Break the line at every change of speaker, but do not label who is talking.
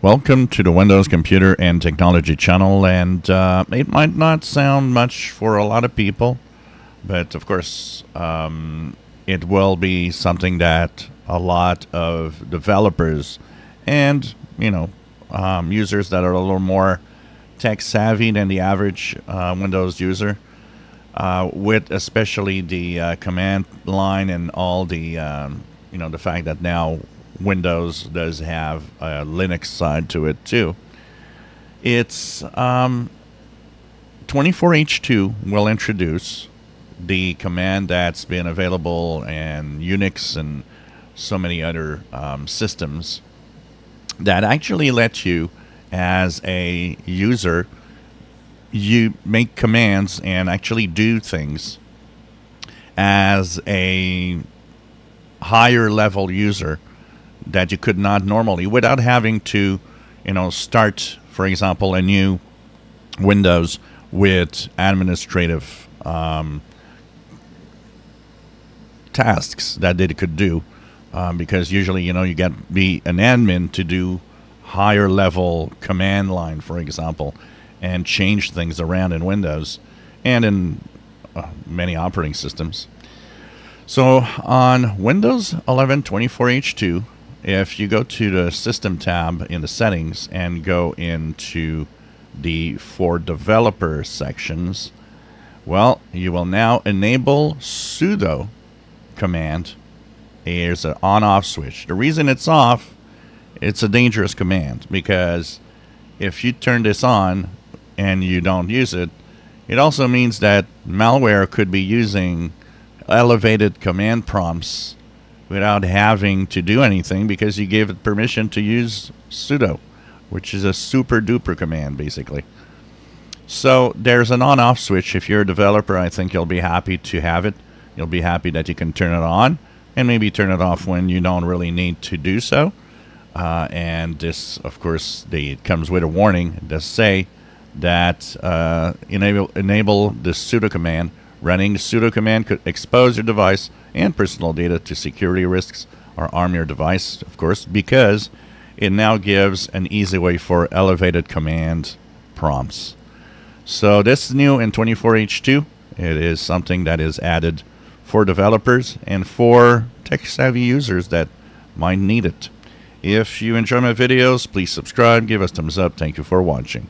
Welcome to the Windows Computer and Technology channel, and uh, it might not sound much for a lot of people, but of course, um, it will be something that a lot of developers and you know um, users that are a little more tech savvy than the average uh, Windows user, uh, with especially the uh, command line and all the um, you know the fact that now Windows does have a Linux side to it too. It's um, 24H2 will introduce the command that's been available in Unix and so many other um, systems that actually let you, as a user, you make commands and actually do things as a higher level user that you could not normally without having to, you know, start, for example, a new Windows with administrative um, tasks that they could do. Um, because usually, you know, you get be an admin to do higher level command line, for example, and change things around in Windows and in uh, many operating systems. So on Windows 11 24H2, if you go to the System tab in the settings and go into the For Developer sections, well, you will now enable sudo command. Here's an on-off switch. The reason it's off, it's a dangerous command because if you turn this on and you don't use it, it also means that malware could be using elevated command prompts without having to do anything because you gave it permission to use sudo, which is a super duper command basically. So there's an on off switch. If you're a developer, I think you'll be happy to have it. You'll be happy that you can turn it on and maybe turn it off when you don't really need to do so. Uh, and this, of course, the, it comes with a warning. It does say that uh, enable enable the sudo command Running sudo command could expose your device and personal data to security risks or arm your device, of course, because it now gives an easy way for elevated command prompts. So this is new in 24H2. It is something that is added for developers and for tech-savvy users that might need it. If you enjoy my videos, please subscribe, give us thumbs up. Thank you for watching.